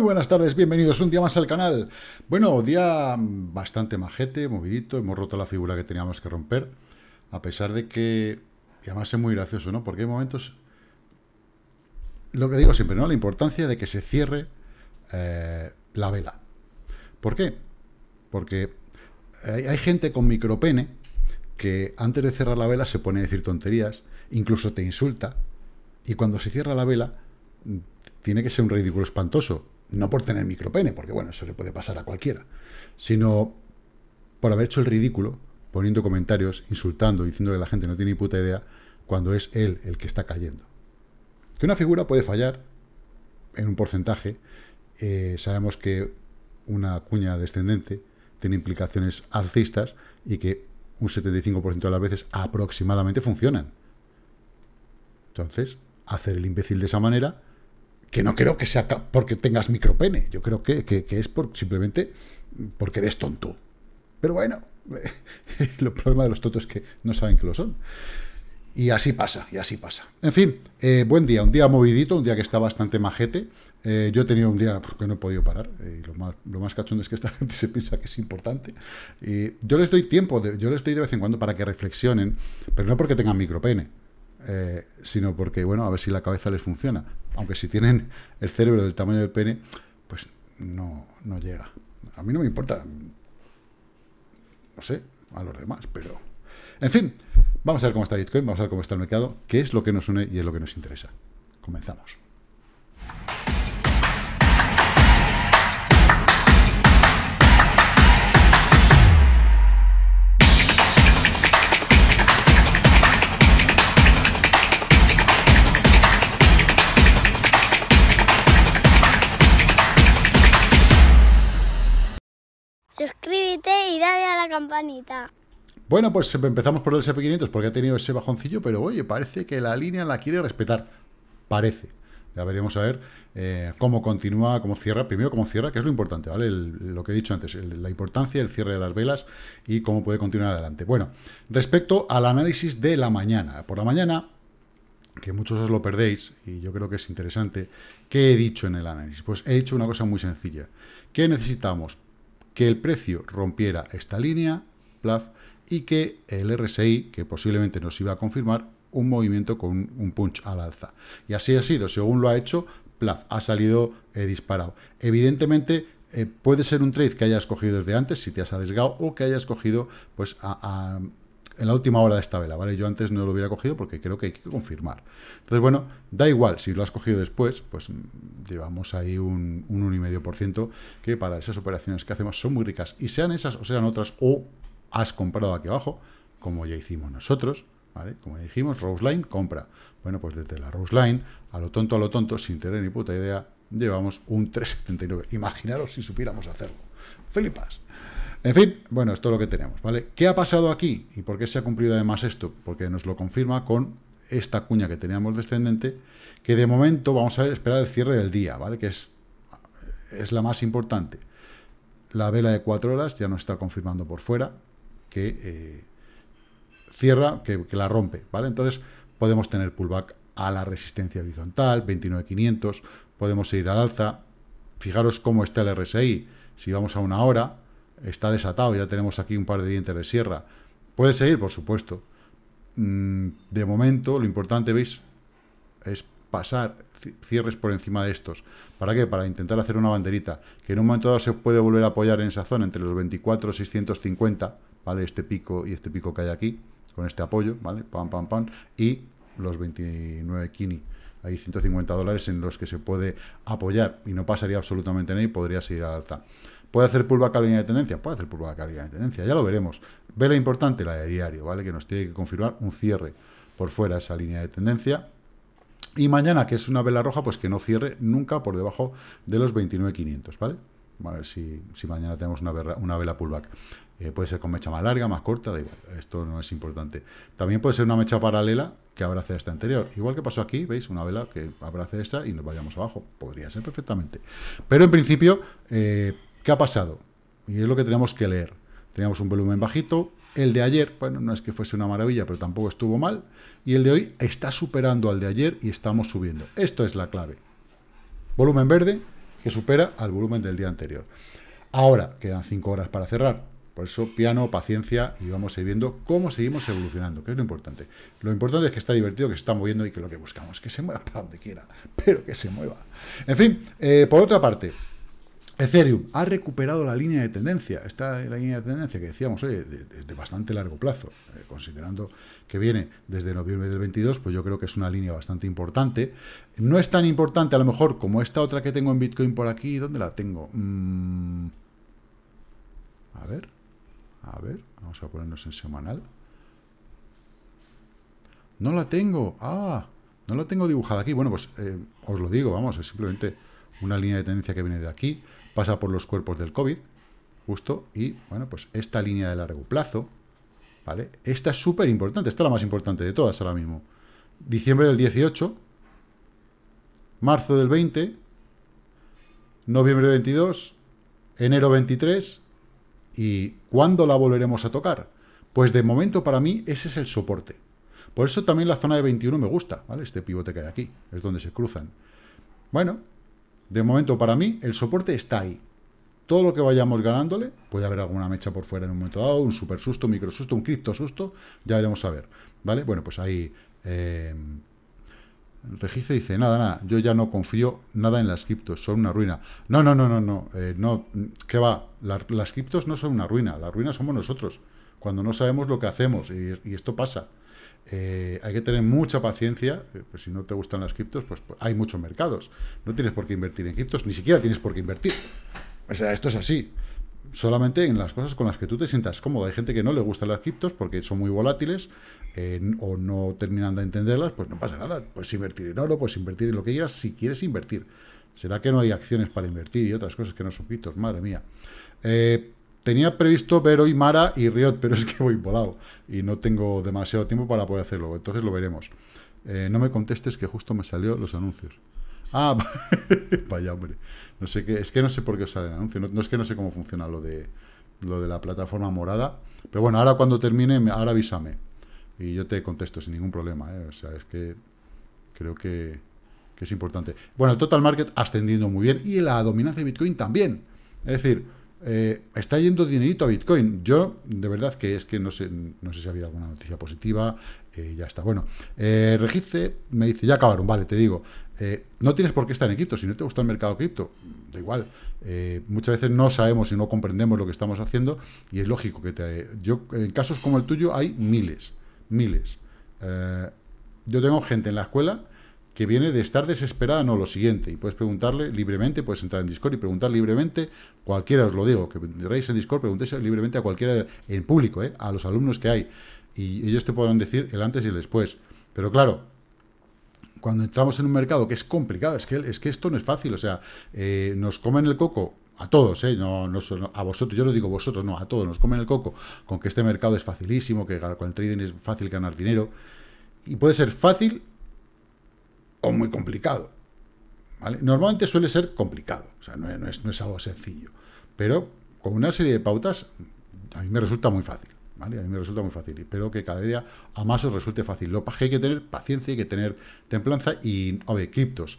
Muy buenas tardes, bienvenidos un día más al canal. Bueno, día bastante majete, movidito, hemos roto la figura que teníamos que romper, a pesar de que, y además es muy gracioso, ¿no? Porque hay momentos, lo que digo siempre, ¿no? La importancia de que se cierre eh, la vela. ¿Por qué? Porque hay, hay gente con micropene que antes de cerrar la vela se pone a decir tonterías, incluso te insulta, y cuando se cierra la vela tiene que ser un ridículo espantoso. No por tener micropene, porque bueno, eso le puede pasar a cualquiera, sino por haber hecho el ridículo, poniendo comentarios, insultando, diciendo que la gente no tiene ni puta idea, cuando es él el que está cayendo. Que una figura puede fallar en un porcentaje. Eh, sabemos que una cuña descendente tiene implicaciones alcistas y que un 75% de las veces aproximadamente funcionan. Entonces, hacer el imbécil de esa manera que no creo que sea porque tengas micropene, yo creo que, es por, simplemente porque eres tonto. Pero bueno, el problema de los tontos es que no saben que lo son. Y así pasa, y así pasa. En fin, eh, buen día, un día movidito, un día que está bastante majete. Eh, yo he tenido un día porque no he podido parar, eh, y lo más, lo más cachondo es que esta gente se piensa que es importante. Yo les doy tiempo, yo les doy de vez en cuando para que reflexionen, pero no porque tengan micropene, sino porque, bueno, a ver si la cabeza les funciona aunque si tienen el cerebro del tamaño del pene, pues no, no llega. A mí no me importa, no sé, a los demás, pero... En fin, vamos a ver cómo está Bitcoin, vamos a ver cómo está el mercado, qué es lo que nos une y es lo que nos interesa. Comenzamos. Bueno, pues empezamos por el SP500 porque ha tenido ese bajoncillo, pero oye, parece que la línea la quiere respetar. Parece. Ya veremos a ver eh, cómo continúa, cómo cierra. Primero, cómo cierra, que es lo importante, ¿vale? lo que he dicho antes, la importancia, el cierre de las velas y cómo puede continuar adelante. Bueno, respecto al análisis de la mañana. Por la mañana, que muchos os lo perdéis, y yo creo que es interesante, ¿qué he dicho en el análisis? Pues he dicho una cosa muy sencilla. ¿Qué necesitamos? Que el precio rompiera esta línea, plaf, y que el RSI, que posiblemente nos iba a confirmar, un movimiento con un punch al alza. Y así ha sido, según lo ha hecho, plaf, ha salido eh, disparado. Evidentemente, eh, puede ser un trade que hayas cogido desde antes, si te has arriesgado, o que hayas cogido pues, a, en la última hora de esta vela, ¿vale? Yo antes no lo hubiera cogido porque creo que hay que confirmar. Entonces, bueno, da igual, si lo has cogido después, pues mm, llevamos ahí un, un 1,5% que para esas operaciones que hacemos son muy ricas. Y sean esas o sean otras, o has comprado aquí abajo, como ya hicimos nosotros, ¿vale? Como dijimos, Roseline, compra. Bueno, pues desde la Roseline, a lo tonto, a lo tonto, sin tener ni puta idea, llevamos un 3,79. Imaginaros si supiéramos hacerlo. Felipas. En fin, bueno, esto es lo que tenemos, ¿vale? ¿Qué ha pasado aquí? ¿Y por qué se ha cumplido además esto? Porque nos lo confirma con esta cuña que teníamos descendente, que de momento vamos a esperar el cierre del día, ¿vale? Que es, la más importante. La vela de cuatro horas ya nos está confirmando por fuera que eh, cierra, que, que, la rompe, ¿vale? Entonces podemos tener pullback a la resistencia horizontal, 29.500, podemos ir al alza. Fijaros cómo está el RSI. Si vamos a una hora, está desatado, ya tenemos aquí un par de dientes de sierra. Puede seguir, por supuesto. Mm, de momento, lo importante, ¿veis? Es pasar cierres por encima de estos. ¿Para qué? Para intentar hacer una banderita, que en un momento dado se puede volver a apoyar en esa zona, entre los 24,650, ¿vale? Este pico y este pico que hay aquí, con este apoyo, ¿vale? Pam, pam, pam, y los 29 kini. Hay 150 dólares en los que se puede apoyar y no pasaría absolutamente nada y podría seguir al alza. ¿Puede hacer pullback a la línea de tendencia? Puede hacer pullback a la línea de tendencia, ya lo veremos. Vela importante, la de diario, ¿vale? Que nos tiene que confirmar un cierre por fuera esa línea de tendencia. Y mañana, que es una vela roja, pues que no cierre nunca por debajo de los 29.500, ¿vale? A ver si, mañana tenemos una una vela pullback. Eh, puede ser con mecha más larga, más corta, da igual, esto no es importante. También puede ser una mecha paralela que abrace esta anterior. Igual que pasó aquí, ¿veis? Una vela que abrace esta y nos vayamos abajo. Podría ser perfectamente. Pero en principio... Eh, ¿Qué ha pasado? Y es lo que tenemos que leer. Teníamos un volumen bajito, el de ayer, bueno, no es que fuese una maravilla, pero tampoco estuvo mal, y el de hoy está superando al de ayer y estamos subiendo. Esto es la clave. Volumen verde, que supera al volumen del día anterior. Ahora quedan 5 horas para cerrar. Por eso, piano, paciencia y vamos a ir viendo cómo seguimos evolucionando, que es lo importante. Lo importante es que está divertido, que se está moviendo y que lo que buscamos es que se mueva para donde quiera, pero que se mueva. En fin, eh, por otra parte, Ethereum ha recuperado la línea de tendencia. Esta línea de tendencia que decíamos, oye, de, bastante largo plazo, eh, considerando que viene desde noviembre del 22, pues yo creo que es una línea bastante importante. No es tan importante a lo mejor como esta otra que tengo en Bitcoin por aquí. ¿Dónde la tengo? Mm, a ver, a ver, vamos a ponernos en semanal. No la tengo. Ah, no la tengo dibujada aquí. Bueno, pues eh, os lo digo, vamos, es simplemente una línea de tendencia que viene de aquí pasa por los cuerpos del COVID, justo, y bueno, pues esta línea de largo plazo, ¿vale? Esta es súper importante, esta es la más importante de todas ahora mismo. Diciembre del 18, marzo del 20, noviembre 22, enero 23, ¿y cuándo la volveremos a tocar? Pues de momento para mí ese es el soporte. Por eso también la zona de 21 me gusta, ¿vale? Este pivote que hay aquí, es donde se cruzan. Bueno, de momento, para mí, el soporte está ahí. Todo lo que vayamos ganándole, puede haber alguna mecha por fuera en un momento dado, un super susto, un micro susto, un cripto susto, ya veremos a ver. ¿Vale? Bueno, pues ahí... Eh, Regice dice, nada, nada, yo ya no confío nada en las criptos, son una ruina. No, no, no, no, no, eh, no, ¿qué va? las criptos no son una ruina, la ruina somos nosotros, cuando no sabemos lo que hacemos, y esto pasa. Eh, hay que tener mucha paciencia, eh, pues si no te gustan las criptos, pues, pues, hay muchos mercados. No tienes por qué invertir en criptos, ni siquiera tienes por qué invertir. O sea, esto es así. Solamente en las cosas con las que tú te sientas cómodo. Hay gente que no le gustan las criptos porque son muy volátiles eh, o no terminan de entenderlas, pues no pasa nada. Puedes invertir en oro, puedes invertir en lo que quieras si quieres invertir. ¿Será que no hay acciones para invertir y otras cosas que no son criptos? Madre mía. Eh, Tenía previsto ver hoy Mara y Riot, pero es que voy volado y no tengo demasiado tiempo para poder hacerlo. Entonces lo veremos. Eh, no me contestes que justo me salió los anuncios. Ah, vaya hombre. No sé qué, es que no sé por qué os salen anuncios. No, es que no sé cómo funciona lo de lo de la plataforma morada. Pero bueno, ahora cuando termine, ahora avísame. Y yo te contesto sin ningún problema. ¿eh? O sea, es que creo que, que es importante. Bueno, el total market ascendiendo muy bien. Y la dominancia de Bitcoin también. Es decir, eh, está yendo dinerito a Bitcoin. Yo, de verdad, que es que no sé, no sé si había alguna noticia positiva. Eh, ya está. Bueno, eh, Regice me dice, ya acabaron, vale, te digo. Eh, no tienes por qué estar en cripto. Si no te gusta el mercado cripto, da igual. muchas veces no sabemos y no comprendemos lo que estamos haciendo. Y es lógico que te. Yo, en casos como el tuyo, hay miles. Miles. yo tengo gente en la escuela que viene de estar desesperada, no lo siguiente. Y puedes preguntarle libremente, puedes entrar en Discord y preguntar libremente, cualquiera os lo digo, que entréis en Discord, preguntéis libremente a cualquiera, en público, ¿eh? a los alumnos que hay. Y ellos te podrán decir el antes y el después. Pero claro, cuando entramos en un mercado que es complicado, es que, es que esto no es fácil, o sea, eh, nos comen el coco a todos, ¿eh? no, no, a vosotros, yo no digo vosotros, no, a todos nos comen el coco con que este mercado es facilísimo, que con el trading es fácil ganar dinero. Y puede ser fácil o muy complicado. Normalmente suele ser complicado, o sea, no es, no es, algo sencillo, pero con una serie de pautas a mí me resulta muy fácil. ¿Vale? A mí me resulta muy fácil. Espero que cada día a más os resulte fácil. Lo que hay que tener paciencia, hay que tener templanza y, a ver, criptos.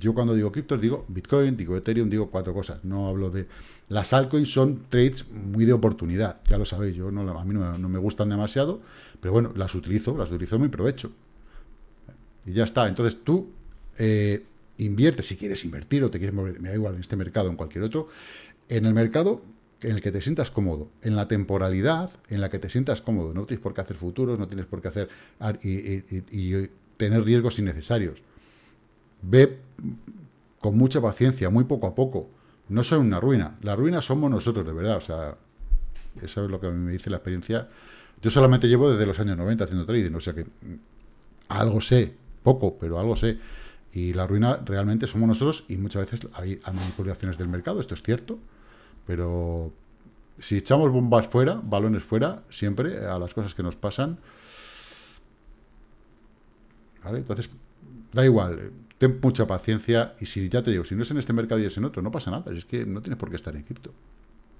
Yo cuando digo criptos digo Bitcoin, digo Ethereum, digo cuatro cosas. No hablo de... Las altcoins son trades muy de oportunidad, ya lo sabéis. Yo no, a mí no, no me gustan demasiado, pero bueno, las utilizo, las utilizo muy provecho. Y ya está. Entonces tú eh, inviertes, si quieres invertir o te quieres mover, me da igual en este mercado o en cualquier otro, en el mercado en el que te sientas cómodo, en la temporalidad en la que te sientas cómodo. No tienes por qué hacer futuros, no tienes por qué hacer y, tener riesgos innecesarios. Ve con mucha paciencia, muy poco a poco. No son una ruina. La ruina somos nosotros, de verdad. O sea, eso es lo que me dice la experiencia. Yo solamente llevo desde los años 90 haciendo trading, o sea que algo sé, poco, pero algo sé. Y la ruina realmente somos nosotros y muchas veces hay manipulaciones del mercado, esto es cierto, pero si echamos bombas fuera, balones fuera, siempre a las cosas que nos pasan, ¿vale? Entonces, da igual, ten mucha paciencia y si ya te digo, si no es en este mercado y es en otro, no pasa nada, es que no tienes por qué estar en cripto.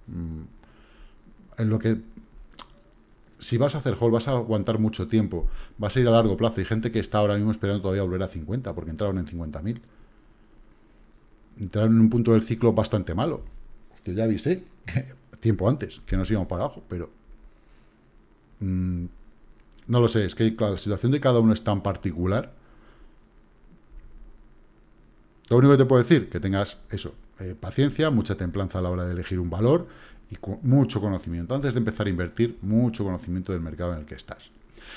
Mm, en lo que si vas a hacer hold, vas a aguantar mucho tiempo, vas a ir a largo plazo. Hay gente que está ahora mismo esperando todavía volver a 50, porque entraron en 50.000. entraron en un punto del ciclo bastante malo. Yo ya avisé tiempo antes que nos íbamos para abajo, pero mm, no lo sé, es que la situación de cada uno es tan particular. Lo único que te puedo decir, que tengas eso, eh, paciencia, mucha templanza a la hora de elegir un valor y mucho conocimiento. Antes de empezar a invertir, mucho conocimiento del mercado en el que estás.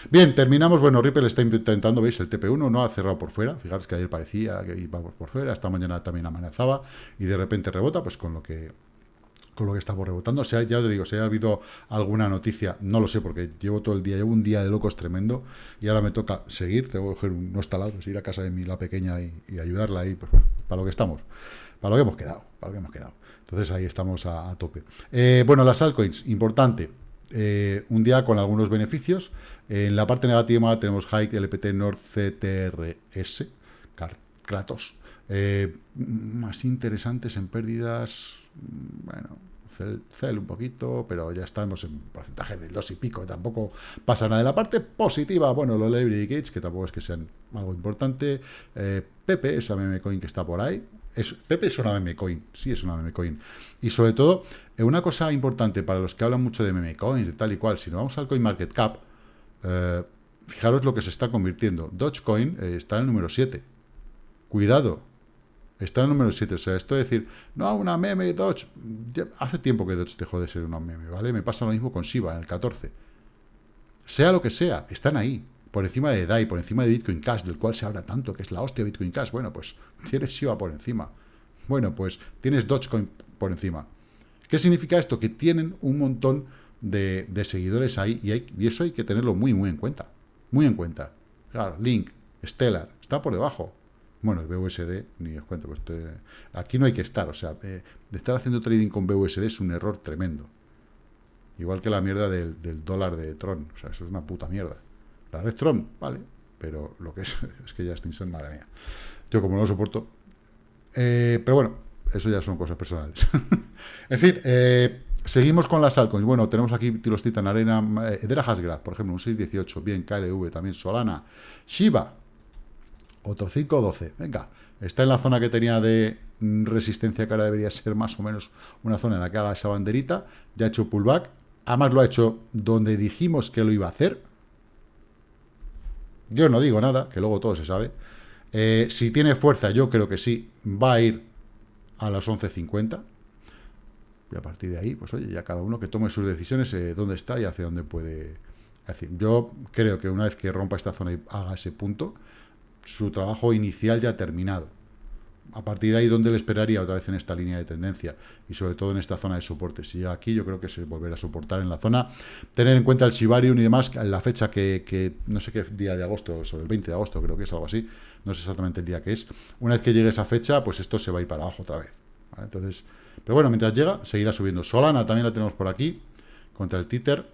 Bien, terminamos. Bueno, Ripple está intentando, veis, el TP1 no ha cerrado por fuera. Fijaros que ayer parecía que iba por fuera, esta mañana también amenazaba y de repente rebota, pues con lo que con lo que estamos rebotando. Sea, ya te digo, si ha habido alguna noticia, no lo sé, porque llevo todo el día, llevo un día de locos tremendo y ahora me toca seguir, tengo que coger unos talados, ir a casa de mi la pequeña y, ayudarla ahí, pues, para lo que estamos, para lo que hemos quedado, para lo que hemos quedado. Entonces ahí estamos a, tope. Eh, bueno, las altcoins, importante. Eh, un día con algunos beneficios. En la parte negativa tenemos Hike, LPT, Nord, CTRS, Kratos. Eh, más interesantes en pérdidas, mm, bueno, Cell, un poquito, pero ya estamos en porcentaje del 2 y pico, tampoco pasa nada. De la parte positiva, bueno, los Library Gates, que tampoco es que sean algo importante. Eh, Pepe, esa meme coin que está por ahí. Es, Pepe es una meme coin, sí es una meme coin. Y sobre todo, eh, una cosa importante para los que hablan mucho de meme coins, de tal y cual, si nos vamos al Coin Market Cap, eh, fijaros lo que se está convirtiendo. Dogecoin está en el número 7. Cuidado, Está en el número 7. O sea, esto de decir, no, una meme Dodge. hace tiempo que Dodge dejó de ser una meme, ¿vale? Me pasa lo mismo con Shiba en el 14. Sea lo que sea, están ahí. Por encima de DAI, por encima de Bitcoin Cash, del cual se habla tanto, que es la hostia Bitcoin Cash. Bueno, pues tienes Shiba por encima. Bueno, pues tienes Dogecoin por encima. ¿Qué significa esto? Que tienen un montón de, seguidores ahí y, hay, y eso hay que tenerlo muy, muy en cuenta. Muy en cuenta. Claro, Link, Stellar, está por debajo. Bueno, el BUSD, ni os cuento, pues aquí no hay que estar, o sea, de estar haciendo trading con BUSD es un error tremendo. Igual que la mierda del, dólar de Tron, o sea, eso es una puta mierda. La red Tron, vale, pero lo que es, es que ya Stinson, madre mía. Yo como no lo soporto. Eh, pero bueno, eso ya son cosas personales. en fin, eh, seguimos con las altcoins. Bueno, tenemos aquí Tilos Titan Arena, eh, Edera Hasgrad, por ejemplo, un 618, bien, KLV también, Solana, Shiba, otro 5, 12. Venga, está en la zona que tenía de resistencia que ahora debería ser más o menos una zona en la que haga esa banderita. Ya ha hecho pullback. Además lo ha hecho donde dijimos que lo iba a hacer. Yo no digo nada, que luego todo se sabe. Eh, si tiene fuerza, yo creo que sí, va a ir a las 11.50. Y a partir de ahí, pues oye, ya cada uno que tome sus decisiones, eh, dónde está y hacia dónde puede. decir, yo creo que una vez que rompa esta zona y haga ese punto, su trabajo inicial ya terminado. A partir de ahí, ¿dónde le esperaría otra vez en esta línea de tendencia? Y sobre todo en esta zona de soporte. Si aquí yo creo que se volverá a soportar en la zona. Tener en cuenta el Shibarium y demás, la fecha que, no sé qué día de agosto, sobre el 20 de agosto creo que es algo así, no sé exactamente el día que es. Una vez que llegue esa fecha, pues esto se va a ir para abajo otra vez. Entonces, pero bueno, mientras llega, seguirá subiendo. Solana también la tenemos por aquí, contra el títer.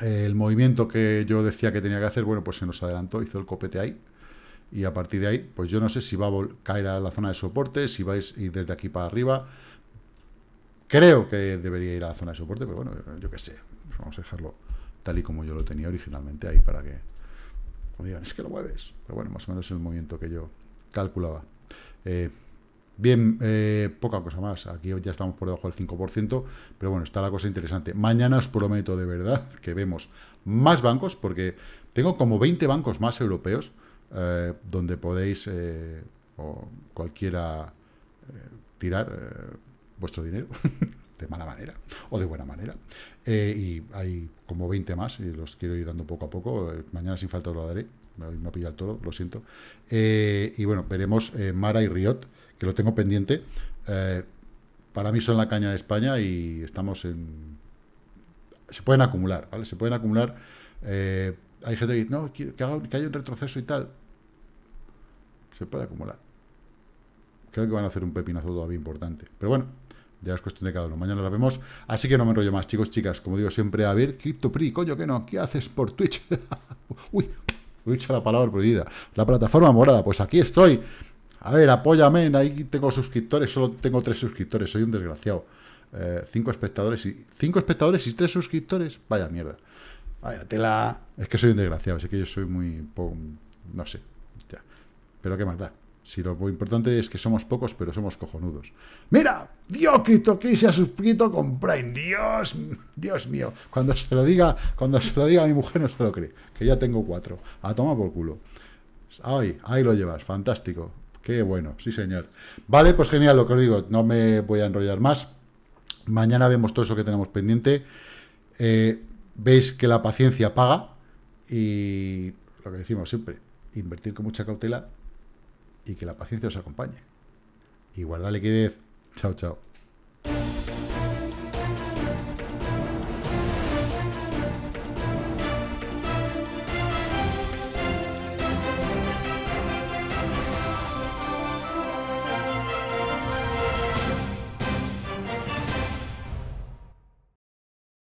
El movimiento que yo decía que tenía que hacer, bueno, pues se nos adelantó, hizo el copete ahí y a partir de ahí, pues yo no sé si va a caer a la zona de soporte, si vais a ir desde aquí para arriba. Creo que debería ir a la zona de soporte, pero bueno, yo qué sé. Vamos a dejarlo tal y como yo lo tenía originalmente ahí para que como digan, es que lo mueves. Pero bueno, más o menos es el movimiento que yo calculaba. Eh, bien, eh, poca cosa más. Aquí ya estamos por debajo del 5%, pero bueno, está la cosa interesante. Mañana os prometo de verdad que vemos más bancos, porque tengo como 20 bancos más europeos eh, donde podéis eh, o cualquiera eh, tirar vuestro dinero de mala manera o de buena manera. y hay como 20 más y los quiero ir dando poco a poco. mañana sin falta os lo daré. Me ha pillado el toro, lo siento. y bueno, veremos Mara y Riot, que lo tengo pendiente. para mí son la caña de España y estamos en... Se pueden acumular, ¿vale? Se pueden acumular hay gente que dice, no, que, que haya un retroceso y tal. Se puede acumular. Creo que van a hacer un pepinazo todavía importante. Pero bueno, ya es cuestión de cada uno. Mañana la vemos. Así que no me enrollo más, chicos, chicas. Como digo siempre, a ver, CryptoPri, coño, que no. ¿Qué haces por Twitch? Uy, he dicho la palabra prohibida. La plataforma morada, pues aquí estoy. A ver, apóyame. Ahí tengo suscriptores, solo tengo tres suscriptores. Soy un desgraciado. Eh, cinco espectadores y cinco espectadores y tres suscriptores. Vaya mierda. Vaya tela. Es que soy un desgraciado, es que yo soy muy... No sé. Ya. Pero qué más da. Si lo importante es que somos pocos, pero somos cojonudos. ¡Mira! ¡Dios, Cristo se ha suscrito con Prime! ¡Dios! ¡Dios mío! Cuando se lo diga, cuando se lo diga a mi mujer no se lo cree. Que ya tengo cuatro. A tomar por culo. Ahí, ahí lo llevas. Fantástico. Qué bueno. Sí, señor. Vale, pues genial lo que os digo. No me voy a enrollar más. Mañana vemos todo eso que tenemos pendiente. Eh, veis que la paciencia paga. Y lo que decimos siempre, invertir con mucha cautela y que la paciencia os acompañe. Y guardar liquidez. Chao, chao.